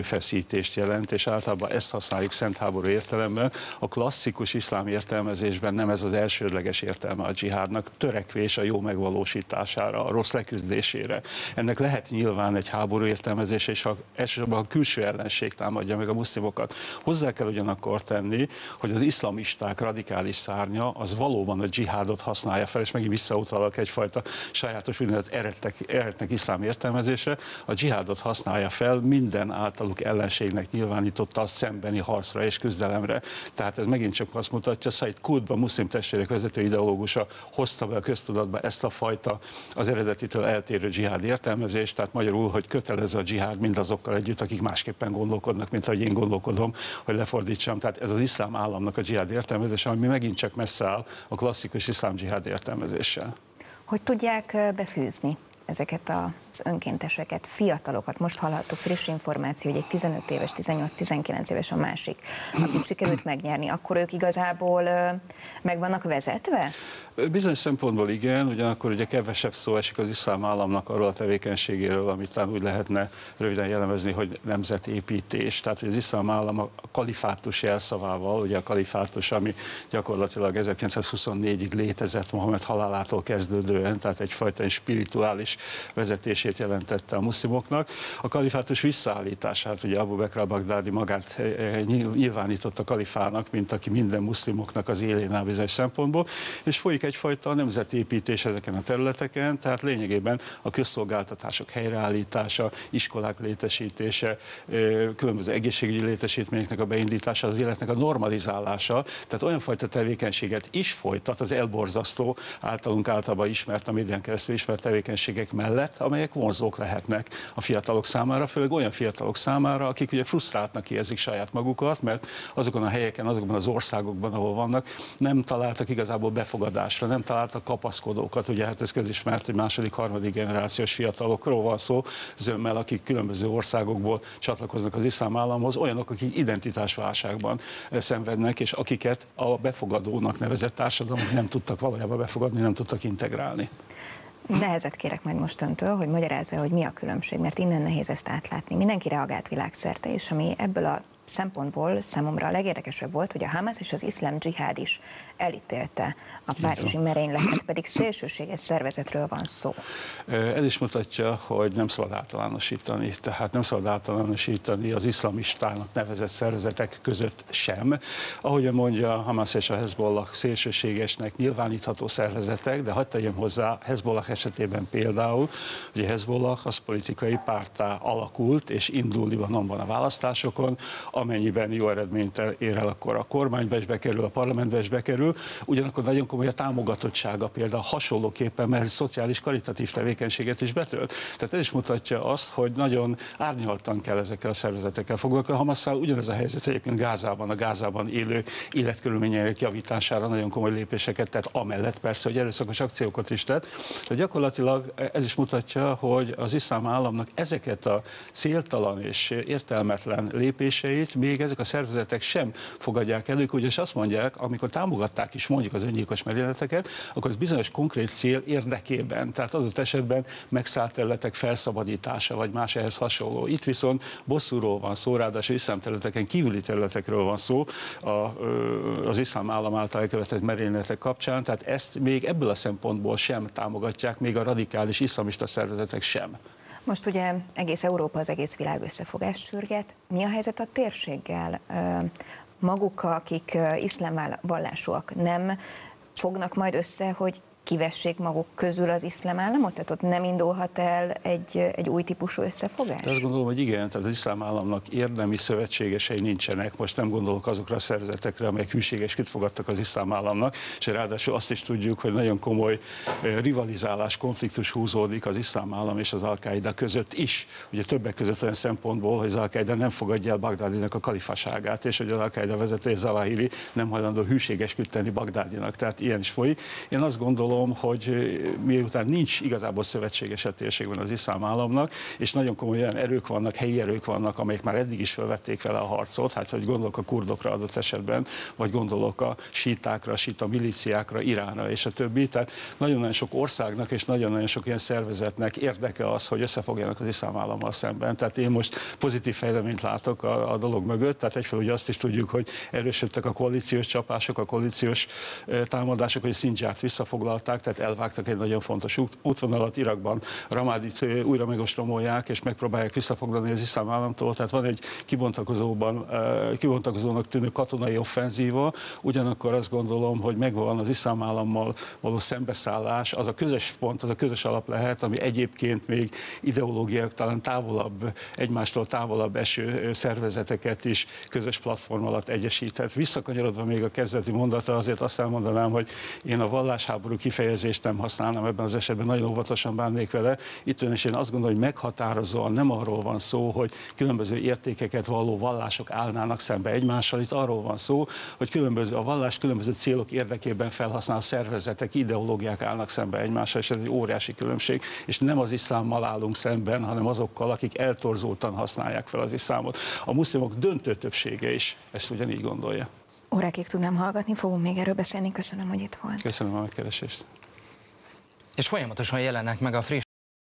erőfeszítést jelent, és általában ezt használjuk szent háború értelemben. A klasszikus iszlám értelmezésben nem ez az elsődleges értelme a dzsihádnak, törekvés a jó megvalósítására, a rossz leküzdésére. Ennek lehet nyilván egy háború értelmezés, és ha elsősorban a külső ellenség támadja meg a muszlimokat. Hozzá kell ugyanakkor tenni, hogy az iszlamisták radikális szárnya az valóban a dzsihádot használja fel, és megint visszautalok egyfajta sajátos úgynevezett eretnek, eretnek iszlám értelmezése, a dzsihádot használja fel minden általuk ellenségnek nyilvánította a szembeni harcra és küzdelemre. Tehát ez megint csak azt mutatja, Said Qutb, a muszlim testvérek vezető ideológusa hozta be a köztudatba ezt a fajta az eredetitől eltérő dzsihád értelmezést, tehát magyarul, hogy kötelező a dzsihád mindazokkal együtt, akik másképpen gondolkodnak, mint ahogy én gondolkodom, hogy lefordítsam. Tehát ez az iszlám államnak a dzsihád értelmezése, ami megint csak messze áll a klasszikus iszlám dzsihád értelmezéssel. Hogy tudják befűzni ezeket az önkénteseket, fiatalokat. Most hallhattuk friss információ, hogy egy 15 éves, 18-19 éves a másik, akit sikerült megnyerni, akkor ők igazából meg vannak vezetve? Bizonyos szempontból igen, ugyanakkor ugye kevesebb szó esik az iszlám államnak arról a tevékenységéről, amit talán úgy lehetne röviden jellemezni, hogy nemzetépítés. Tehát, hogy az iszlám állam a kalifátus jelszavával, ugye a kalifátus, ami gyakorlatilag 1924-ig létezett Mohamed halálától kezdődően, tehát egyfajta spirituális vezetését jelentette a muszlimoknak. A kalifátus visszaállítását, ugye Abu Bakr al-Baghdadi magát eh, eh, nyilvánította kalifának, mint aki minden muszlimoknak az élén áll bizonyos szempontból, és folyik egyfajta nemzetépítés ezeken a területeken, tehát lényegében a közszolgáltatások helyreállítása, iskolák létesítése, eh, különböző egészségügyi létesítményeknek a beindítása, az életnek a normalizálása, tehát olyan fajta tevékenységet is folytat az elborzasztó általunk általában ismert, a médián keresztül ismert tevékenységek mellett, amelyek vonzók lehetnek a fiatalok számára, főleg olyan fiatalok számára, akik ugye frusztráltnak érzik saját magukat, mert azokon a helyeken, azokban az országokban, ahol vannak, nem találtak igazából befogadásra, nem találtak kapaszkodókat. Ugye hát ez közismert, hogy második, harmadik generációs fiatalokról van szó, zömmel, akik különböző országokból csatlakoznak az iszlám államhoz, olyanok, akik identitásválságban szenvednek, és akiket a befogadónak nevezett társadalom nem tudtak valójában befogadni, nem tudtak integrálni. Nehezet kérek majd most öntől, hogy magyarázza, hogy mi a különbség, mert innen nehéz ezt átlátni. Mindenki reagált világszerte, és ami ebből a szempontból számomra a legérdekesebb volt, hogy a Hamas és az iszlám dzsihád is elítélte a párizsi merényletet, pedig szélsőséges szervezetről van szó. Ez is mutatja, hogy nem szabad általánosítani, tehát nem szabad általánosítani az iszlamistának nevezett szervezetek között sem. Ahogy mondja, a Hamas és a Hezbollah szélsőségesnek nyilvánítható szervezetek, de hagyd tegyem hozzá, Hezbollah esetében például, hogy a Hezbollah az politikai pártá alakult, és indul Libanonban a választásokon, amennyiben jó eredményt ér el, akkor a kormányba is bekerül, a parlamentbe is bekerül, ugyanakkor nagyon komoly a támogatottsága például hasonlóképpen, mert szociális karitatív tevékenységet is betölt. Tehát ez is mutatja azt, hogy nagyon árnyaltan kell ezekkel a szervezetekkel foglalkozni. A Hamasszal ugyanez a helyzet egyébként Gázában, a Gázában élő életkörülmények javítására nagyon komoly lépéseket tett, amellett persze, hogy erőszakos akciókat is tett. De gyakorlatilag ez is mutatja, hogy az iszlám államnak ezeket a céltalan és értelmetlen lépéseit szervezeteit még ezek a szervezetek sem fogadják el. Ők ugyanis azt mondják, amikor támogatták is mondjuk az öngyilkos merényleteket, akkor ez bizonyos konkrét cél érdekében, tehát adott esetben megszállt területek felszabadítása, vagy más ehhez hasonló. Itt viszont bosszúról van szó, ráadásul iszlám területeken kívüli területekről van szó a, az iszlám állam által elkövetett merényletek kapcsán, tehát ezt még ebből a szempontból sem támogatják, még a radikális iszlamista szervezetek sem. Most ugye egész Európa, az egész világ összefogás sürget. Mi a helyzet a térséggel? Maguk, akik iszlám vallásúak, nem fognak majd össze, hogy kivessék maguk közül az iszlám államot? Tehát ott nem indulhat el egy, egy új típusú összefogás? De azt gondolom, hogy igen, tehát az iszlám államnak érdemi szövetségesei nincsenek. Most nem gondolok azokra a szervezetekre, amelyek hűségesként fogadtak az iszlám államnak, és ráadásul azt is tudjuk, hogy nagyon komoly rivalizálás, konfliktus húzódik az iszlám állam és az al között is. Ugye többek között olyan szempontból, hogy az al nem fogadja el Bagdádinak a kalifaságát, és hogy az al vezetője Zawahiri nem hajlandó hűségeskedni Bagdádinak. Tehát ilyen is folyik. Én azt gondolom, gondolom, hogy miután nincs igazából szövetséges a térségben az iszlám államnak, és nagyon komoly olyan erők vannak, helyi erők vannak, amelyek már eddig is felvették vele a harcot, hát hogy gondolok a kurdokra adott esetben, vagy gondolok a sítákra, síta milíciákra, Iránra és a többi. Tehát nagyon-nagyon sok országnak és nagyon-nagyon sok ilyen szervezetnek érdeke az, hogy összefogjanak az iszlám állammal szemben. Tehát én most pozitív fejleményt látok a, a dolog mögött, tehát egyfelől ugye azt is tudjuk, hogy erősödtek a koalíciós csapások, a koalíciós támadások, hogy Szindzsát visszafoglalták, tehát elvágtak egy nagyon fontos út, útvonalat Irakban, Ramádit újra megostromolják, és megpróbálják visszafoglalni az iszlám államtól, tehát van egy kibontakozóban, kibontakozónak tűnő katonai offenzíva, ugyanakkor azt gondolom, hogy megvan az iszlám állammal való szembeszállás, az a közös pont, az a közös alap lehet, ami egyébként még ideológiák talán távolabb, egymástól távolabb eső szervezeteket is közös platform alatt egyesíthet. Visszakanyarodva még a kezdeti mondata, azért azt elmondanám, hogy én a vallásháború kifejezést nem használnám ebben az esetben, nagyon óvatosan bánnék vele. Itt is én azt gondolom, hogy meghatározóan nem arról van szó, hogy különböző értékeket valló vallások állnának szembe egymással. Itt arról van szó, hogy különböző a vallás különböző célok érdekében felhasználó szervezetek, ideológiák állnak szembe egymással, és ez egy óriási különbség. És nem az iszlámmal állunk szemben, hanem azokkal, akik eltorzultan használják fel az iszlámot. A muszlimok döntő többsége is ezt ugyanígy gondolja. Órákig tudnám hallgatni, fogunk még erről beszélni. Köszönöm, hogy itt volt. Köszönöm a megkeresést. És folyamatosan jelennek meg a friss